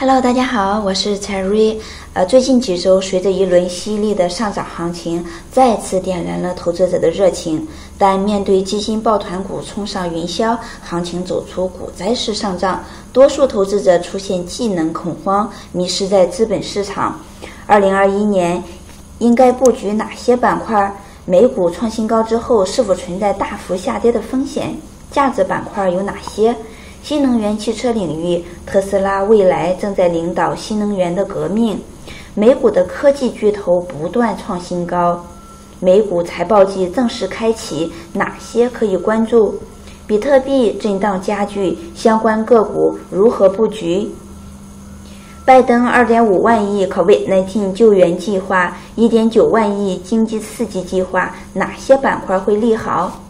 Hello，大家好，我是蔡瑞。呃，最近几周，随着一轮犀利的上涨行情，再次点燃了投资者的热情。但面对基金抱团股冲上云霄，行情走出股灾式上涨，多数投资者出现技能恐慌，迷失在资本市场。二零二一年应该布局哪些板块？美股创新高之后，是否存在大幅下跌的风险？价值板块有哪些？新能源汽车领域，特斯拉未来正在领导新能源的革命。美股的科技巨头不断创新高。美股财报季正式开启，哪些可以关注？比特币震荡加剧，相关个股如何布局？拜登2.5万亿 COVID-19 救援计划，1.9万亿经济刺激计划，哪些板块会利好？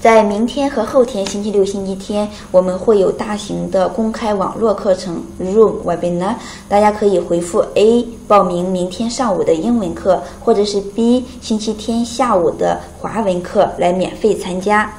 在明天和后天，星期六、星期天，我们会有大型的公开网络课程 Room Webinar，大家可以回复 A 报名明天上午的英文课，或者是 B 星期天下午的华文课来免费参加。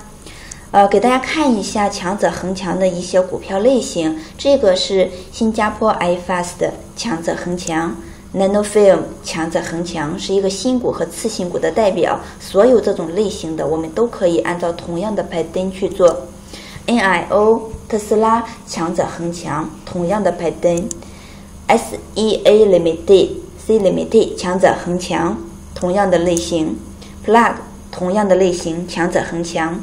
呃，给大家看一下强者恒强的一些股票类型，这个是新加坡 iFast 强者恒强。Nanofilm 强者恒强是一个新股和次新股的代表，所有这种类型的我们都可以按照同样的排灯去做。NIO 特斯拉强者恒强，同样的排灯。SEA Limited C Limited 强者恒强，同样的类型。Plug 同样的类型，强者恒强。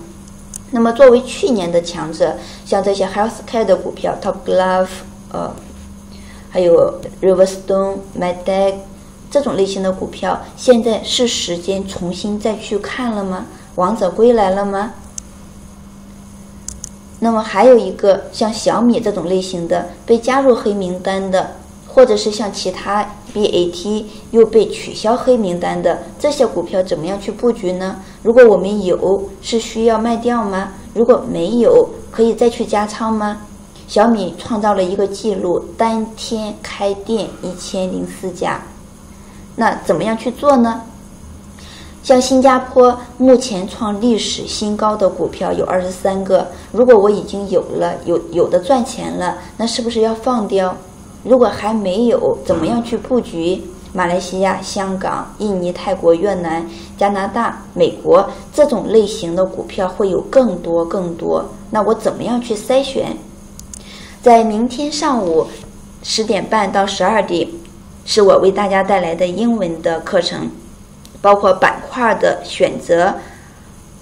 那么作为去年的强者，像这些 Healthcare 的股票，Top Glove 呃。还有 Riverstone、Medtech 这种类型的股票，现在是时间重新再去看了吗？王者归来了吗？那么还有一个像小米这种类型的被加入黑名单的，或者是像其他 BAT 又被取消黑名单的这些股票，怎么样去布局呢？如果我们有，是需要卖掉吗？如果没有，可以再去加仓吗？小米创造了一个记录，当天开店一千零四家。那怎么样去做呢？像新加坡目前创历史新高的股票有二十三个。如果我已经有了，有有的赚钱了，那是不是要放掉？如果还没有，怎么样去布局？马来西亚、香港、印尼、泰国、越南、加拿大、美国这种类型的股票会有更多更多。那我怎么样去筛选？在明天上午十点半到十二点，是我为大家带来的英文的课程，包括板块的选择、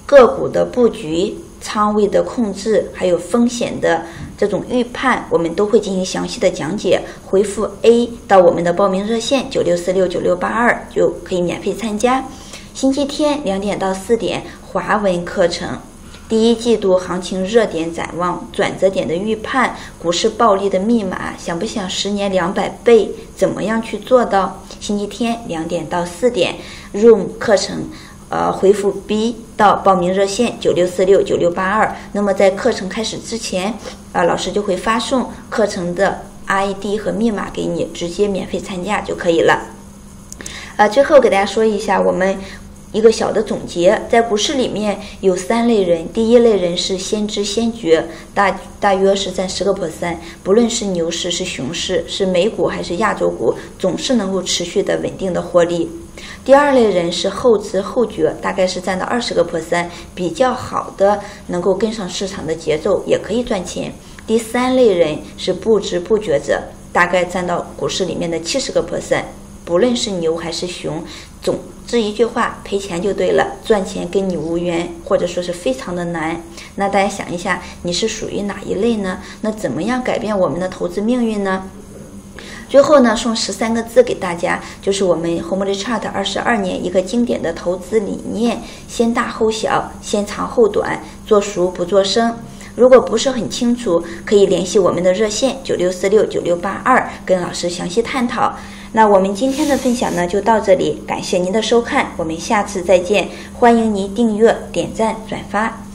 个股的布局、仓位的控制，还有风险的这种预判，我们都会进行详细的讲解。回复 A 到我们的报名热线九六四六九六八二，就可以免费参加。星期天两点到四点华文课程。第一季度行情热点展望、转折点的预判、股市暴利的密码，想不想十年两百倍？怎么样去做到？星期天两点到四点，Room 课程，呃，回复 B 到报名热线九六四六九六八二。那么在课程开始之前，啊，老师就会发送课程的 ID 和密码给你，直接免费参加就可以了。呃，最后给大家说一下我们。一个小的总结，在股市里面有三类人，第一类人是先知先觉，大大约是占十个 percent，不论是牛市是熊市，是美股还是亚洲股，总是能够持续的稳定的获利。第二类人是后知后觉，大概是占到二十个 percent，比较好的能够跟上市场的节奏，也可以赚钱。第三类人是不知不觉者，大概占到股市里面的七十个 percent。不论是牛还是熊，总这一句话，赔钱就对了，赚钱跟你无缘，或者说是非常的难。那大家想一下，你是属于哪一类呢？那怎么样改变我们的投资命运呢？最后呢，送十三个字给大家，就是我们 Home Chart 二十二年一个经典的投资理念：先大后小，先长后短，做熟不做生。如果不是很清楚，可以联系我们的热线九六四六九六八二，跟老师详细探讨。那我们今天的分享呢，就到这里，感谢您的收看，我们下次再见，欢迎您订阅、点赞、转发。